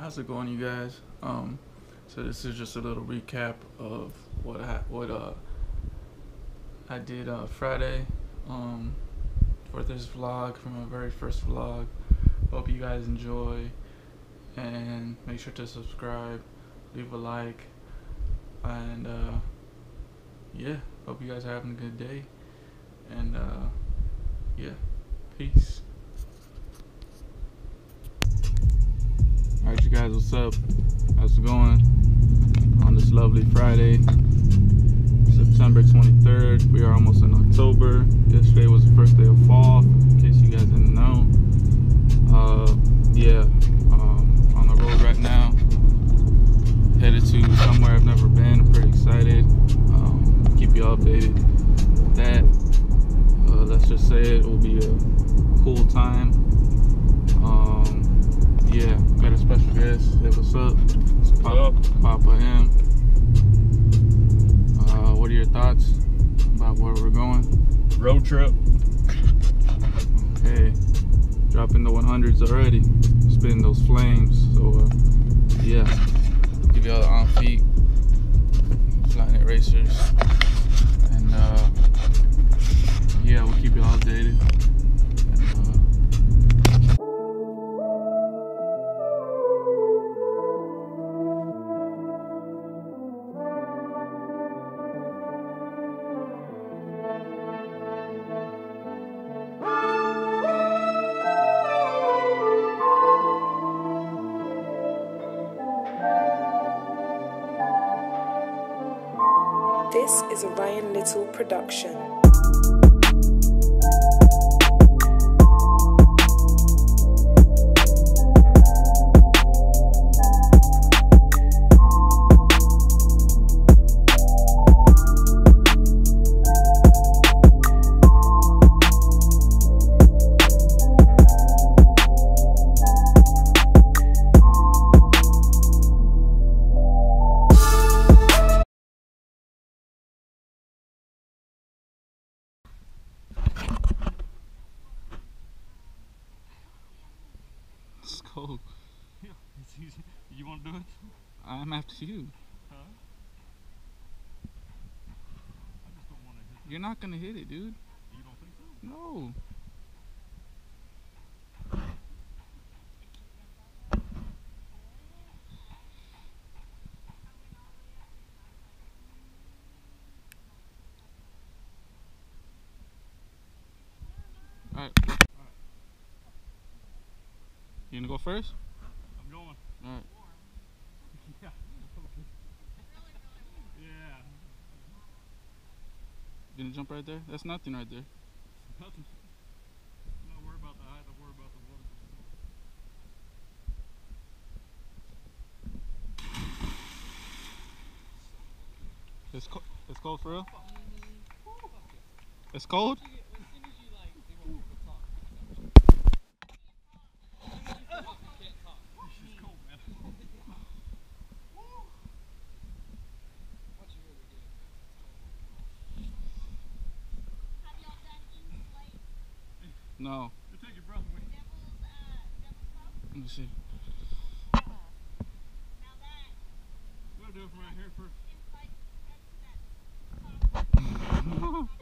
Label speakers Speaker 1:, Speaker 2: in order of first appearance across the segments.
Speaker 1: how's it going, you guys? Um, so this is just a little recap of what I what uh I did uh Friday um for this vlog for my very first vlog. Hope you guys enjoy and make sure to subscribe, leave a like, and uh yeah, hope you guys are having a good day. And uh yeah, peace. You guys, what's up? How's it going? On this lovely Friday, September 23rd. We are almost in October. Yesterday was the first day of fall, in case you guys didn't know. Uh, yeah, um, on the road right now. Headed to somewhere I've never been. I'm pretty excited. Um, keep you updated with that. Uh, let's just say it will be a cool time. Special guest. Say what's up? It's
Speaker 2: What's
Speaker 1: Papa, M. Uh, what are your thoughts about where we're going?
Speaker 2: Road trip.
Speaker 1: Okay, dropping the 100s already, spitting those flames. So, uh, yeah, give y'all the on feet, flying racers, and uh, yeah, we'll keep y'all updated.
Speaker 3: This is a Ryan Little production.
Speaker 1: Oh. Cold.
Speaker 2: It's easy. You want to do it?
Speaker 1: I'm after you.
Speaker 2: Huh? I just don't want to hit.
Speaker 1: You're not gonna hit it, dude.
Speaker 2: You don't think so?
Speaker 1: No. Alright. You gonna go first?
Speaker 2: I'm going.
Speaker 1: Alright.
Speaker 2: Yeah. Okay. Yeah.
Speaker 1: You gonna jump right there? That's nothing right there.
Speaker 2: Nothing. I'm not worried about the height. I'm worried about the water.
Speaker 1: It's cold. It's cold for real. It's cold.
Speaker 2: This is cold, man.
Speaker 4: Have y'all done in-flight
Speaker 1: No.
Speaker 2: You take your breath away.
Speaker 1: Let me see.
Speaker 2: We'll do it from right here first.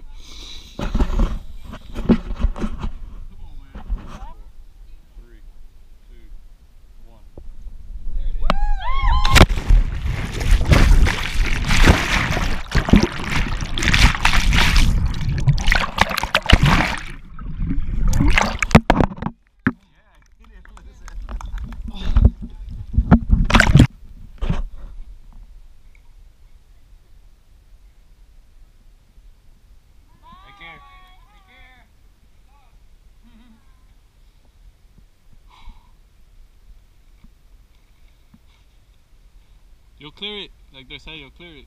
Speaker 1: You'll clear it, like they say. You'll clear it.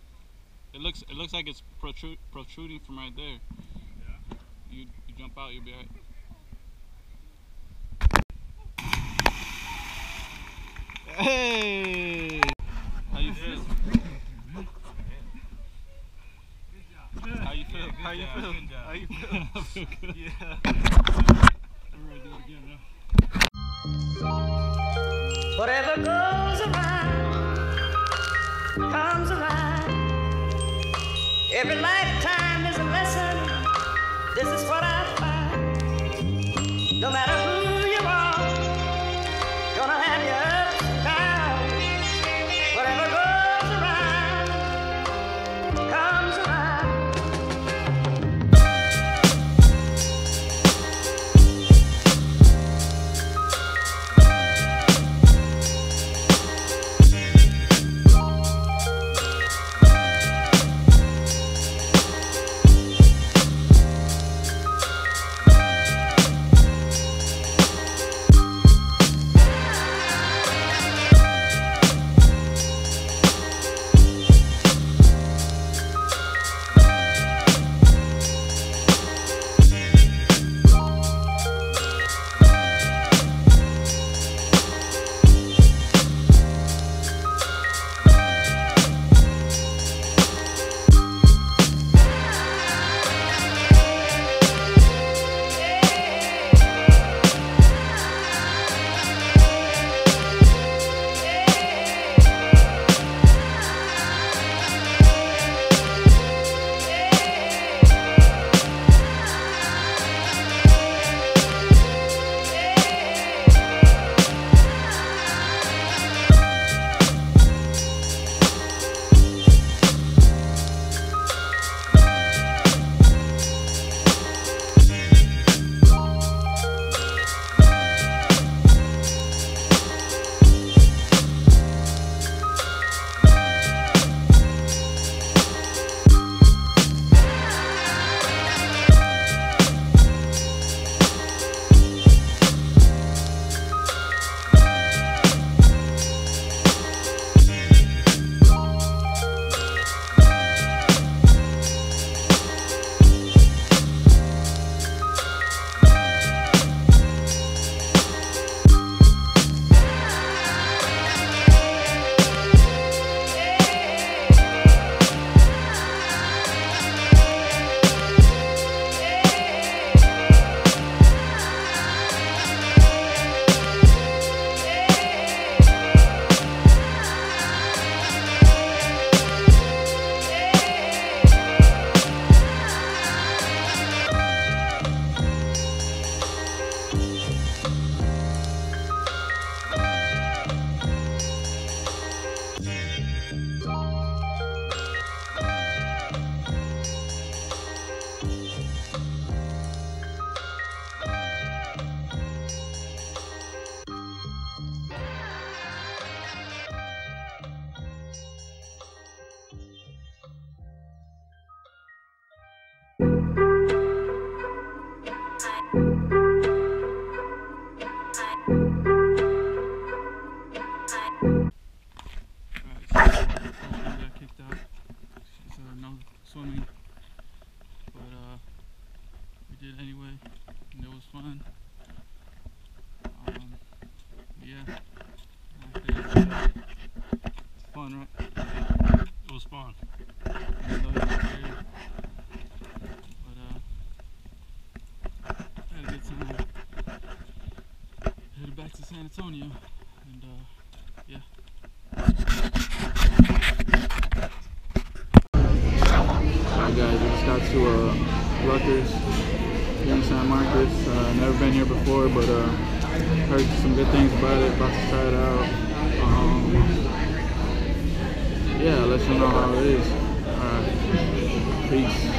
Speaker 1: It looks, it looks like it's protrude, protruding from right there.
Speaker 2: Yeah.
Speaker 1: You, you jump out, you'll be alright. Hey! How you feel? How you feel? How you feel? How you feel? I feel good. Yeah.
Speaker 2: We're ready to do it again now.
Speaker 5: Whatever goes around comes around. Every lifetime is a lesson. This is what I find. No matter
Speaker 2: swimming. But uh, we did anyway, and it was fun. Um, yeah. It's fun, right?
Speaker 6: It was fun.
Speaker 2: Even though you were scared. But uh, had a good time. Antonio, and uh, yeah.
Speaker 1: Alright guys, we just got to uh, Rutgers here in San Marcos. Uh, never been here before, but uh, heard some good things about it. About to try it out. Um, yeah, let you know how it is. Alright, peace.